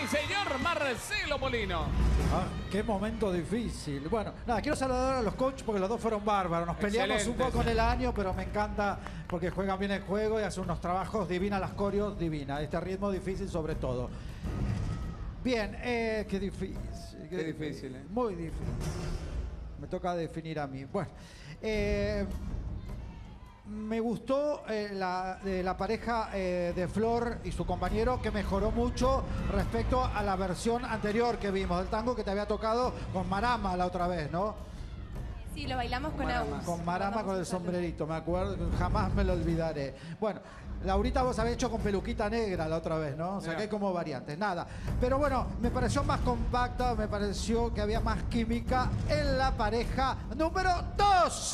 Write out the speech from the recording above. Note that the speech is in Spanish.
Sí, señor Marcelo Molino. Ah, qué momento difícil. Bueno, nada, quiero saludar a los coaches porque los dos fueron bárbaros. Nos peleamos un poco en el año, pero me encanta porque juegan bien el juego y hacen unos trabajos divinas, las coreos divinas. Este ritmo difícil sobre todo. Bien, eh, qué difícil. Qué difícil, ¿eh? Muy difícil. Me toca definir a mí. Bueno, eh, me gustó eh, la, de la pareja eh, de Flor y su compañero que mejoró mucho respecto a la versión anterior que vimos del tango que te había tocado con Marama la otra vez, ¿no? Sí, lo bailamos con Marama. Agus. Con Marama con el sombrerito, me acuerdo, jamás me lo olvidaré. Bueno, Laurita vos habéis hecho con peluquita negra la otra vez, ¿no? O sea que hay como variantes, nada. Pero bueno, me pareció más compacta, me pareció que había más química en la pareja número 2.